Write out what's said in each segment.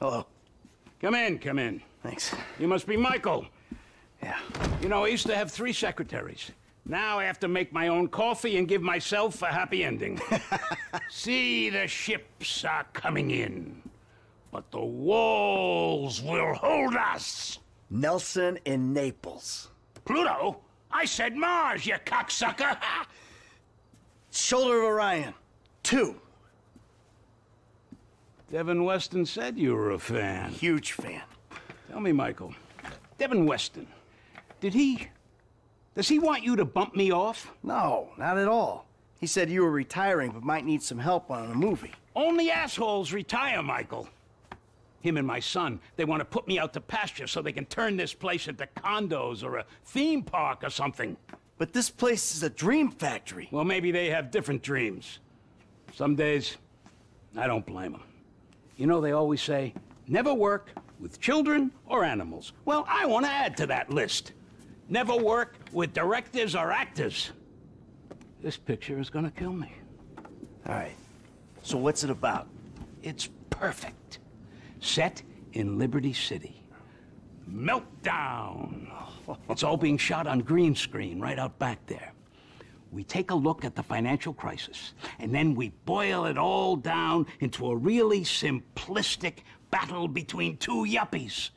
Hello. Come in, come in. Thanks. You must be Michael. Yeah. You know, I used to have three secretaries. Now I have to make my own coffee and give myself a happy ending. See, the ships are coming in, but the walls will hold us. Nelson in Naples. Pluto? I said Mars, you cocksucker! Shoulder of Orion. Two. Devin Weston said you were a fan. Huge fan. Tell me, Michael, Devin Weston, did he... Does he want you to bump me off? No, not at all. He said you were retiring but might need some help on a movie. Only assholes retire, Michael. Him and my son, they want to put me out to pasture so they can turn this place into condos or a theme park or something. But this place is a dream factory. Well, maybe they have different dreams. Some days, I don't blame them. You know, they always say, never work with children or animals. Well, I want to add to that list. Never work with directors or actors. This picture is gonna kill me. All right. So what's it about? It's perfect. Set in Liberty City. Meltdown. It's all being shot on green screen right out back there. We take a look at the financial crisis, and then we boil it all down into a really simplistic battle between two yuppies.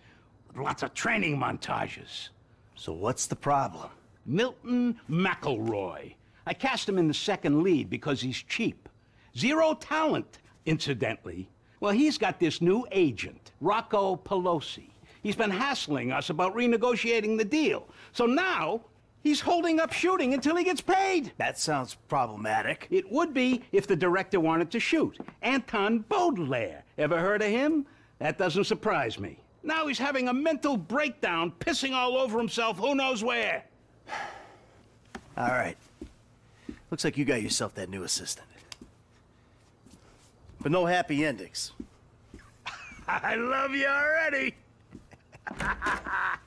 With lots of training montages. So what's the problem? Milton McElroy. I cast him in the second lead because he's cheap. Zero talent, incidentally. Well, he's got this new agent, Rocco Pelosi. He's been hassling us about renegotiating the deal. So now, he's holding up shooting until he gets paid. That sounds problematic. It would be if the director wanted to shoot. Anton Beaudelaire. Ever heard of him? That doesn't surprise me. Now he's having a mental breakdown, pissing all over himself who knows where. All right. Looks like you got yourself that new assistant. But no happy endings. I love you already.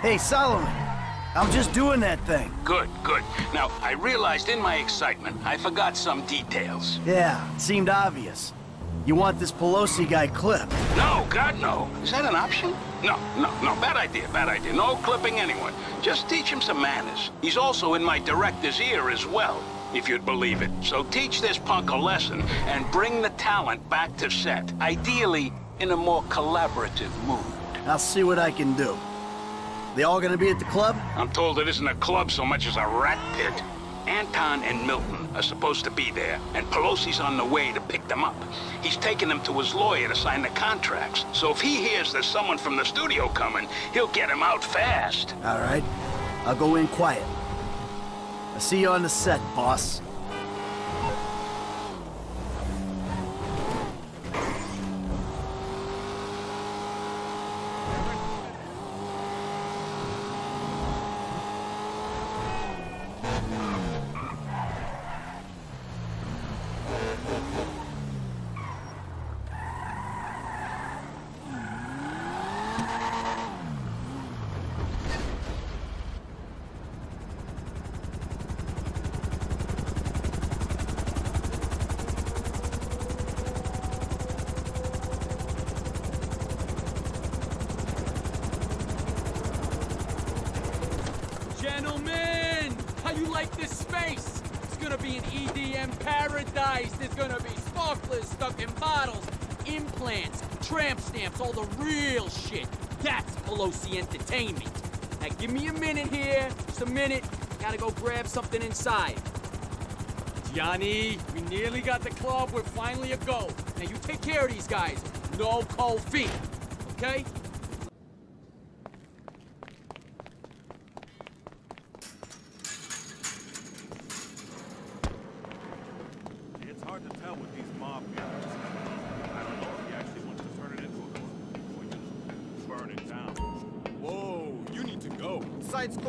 Hey, Solomon. I'm just doing that thing. Good, good. Now, I realized in my excitement, I forgot some details. Yeah, it seemed obvious. You want this Pelosi guy clipped. No, God, no. Is that an option? No, no, no. Bad idea, bad idea. No clipping anyone. Just teach him some manners. He's also in my director's ear as well, if you'd believe it. So teach this punk a lesson and bring the talent back to set. Ideally, in a more collaborative mood. I'll see what I can do. They all gonna be at the club? I'm told it isn't a club so much as a rat pit. Anton and Milton are supposed to be there, and Pelosi's on the way to pick them up. He's taking them to his lawyer to sign the contracts. So if he hears there's someone from the studio coming, he'll get him out fast. All right. I'll go in quiet. I'll see you on the set, boss. Gentlemen, how you like this space? It's gonna be an EDM paradise. There's gonna be sparklers stuck in bottles, implants, tramp stamps, all the real shit. That's Pelosi Entertainment. Now give me a minute here, just a minute. Gotta go grab something inside. Johnny, we nearly got the club. We're finally a go. Now you take care of these guys. No cold feet, okay?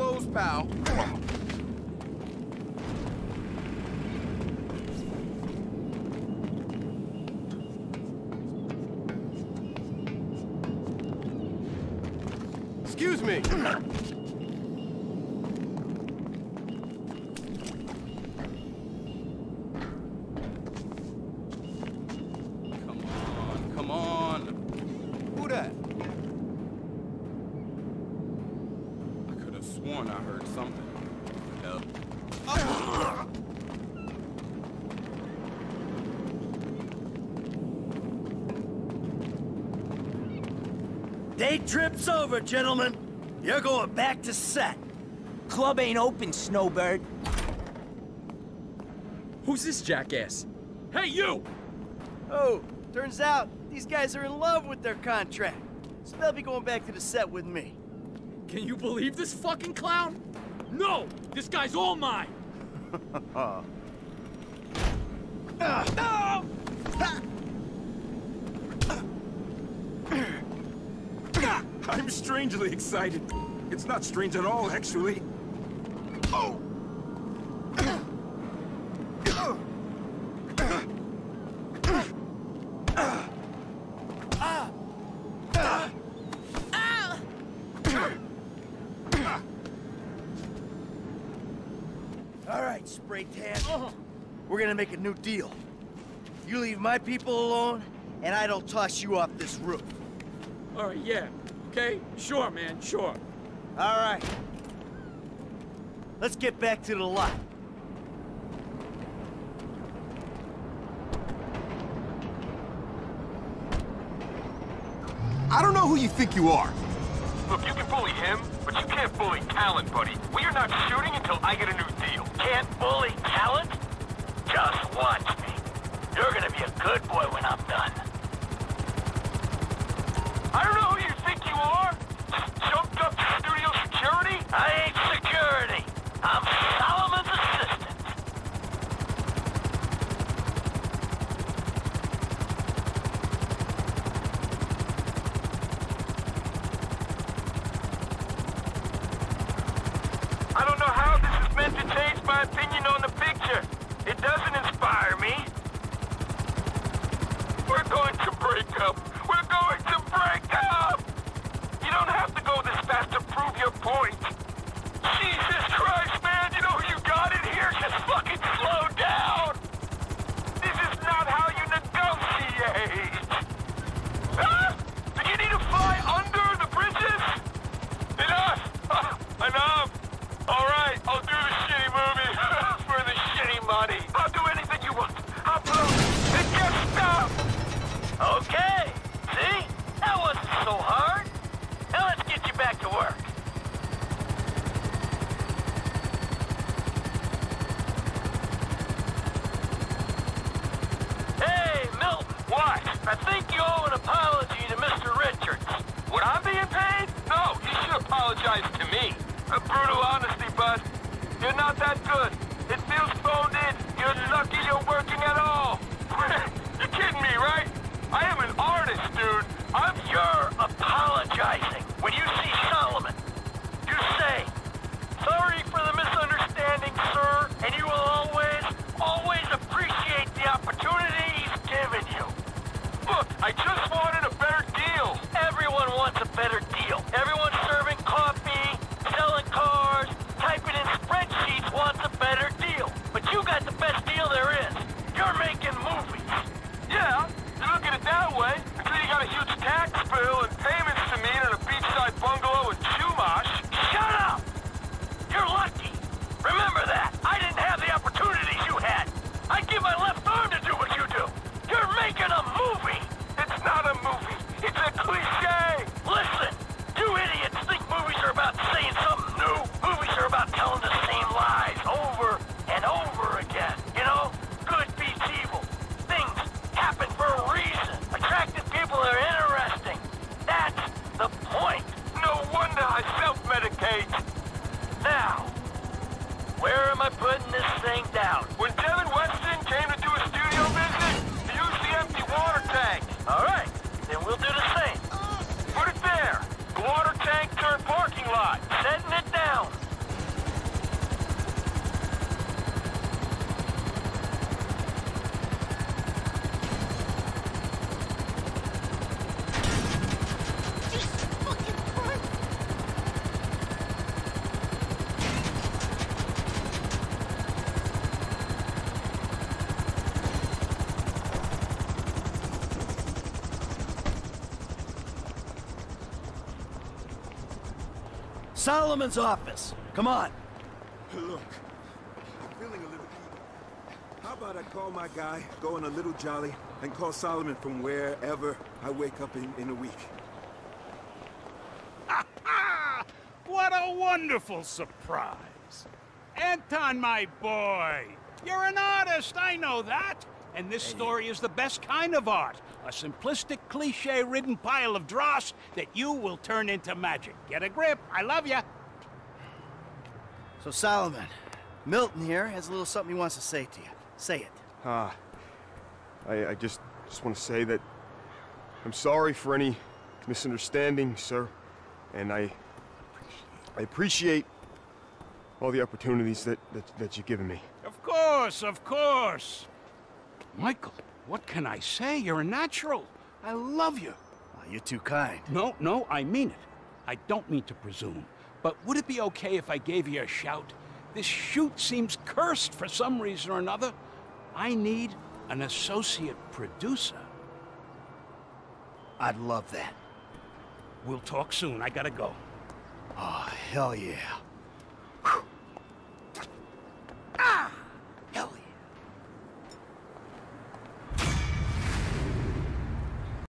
close, pal. Could have sworn I heard something. Hell. Day trip's over, gentlemen. You're going back to set. Club ain't open, Snowbird. Who's this jackass? Hey, you! Oh, turns out these guys are in love with their contract. So they'll be going back to the set with me. Can you believe this fucking clown? No! This guy's all mine! I'm strangely excited. It's not strange at all, actually. All right, spray tan. Uh-huh. We're gonna make a new deal. You leave my people alone, and I don't toss you off this roof. Alright, yeah. Okay? Sure, man, sure. All right. Let's get back to the lot. I don't know who you think you are. Look, you can bully him, but you can't bully talent, buddy. We are not shooting until I get a new deal. Can't bully talent? Just watch me. You're gonna be a good boy when I'm done. I don't know who you you apologize to me. A brutal honesty, bud. You're not that good. It feels phoned in. You're lucky you're working at all. you're kidding me, right? I am an artist, dude. Solomon's office. Come on. Look, I'm feeling a little heated. How about I call my guy, go on a little jolly, and call Solomon from wherever I wake up in, in a week? What a wonderful surprise. Anton, my boy. You're an artist, I know that. And this story is the best kind of art. A simplistic, cliche-ridden pile of dross that you will turn into magic. Get a grip. I love you. So, Solomon, Milton here has a little something he wants to say to you. Say it. Ah, I, I just just want to say that I'm sorry for any misunderstanding, sir, and I I appreciate all the opportunities that that, that you've given me. Of course, of course. Michael, what can I say? You're a natural. I love you. Oh, you're too kind. No, no, I mean it. I don't mean to presume. But would it be okay if I gave you a shout? This shoot seems cursed for some reason or another. I need an associate producer. I'd love that. We'll talk soon. I gotta go. Oh, hell yeah.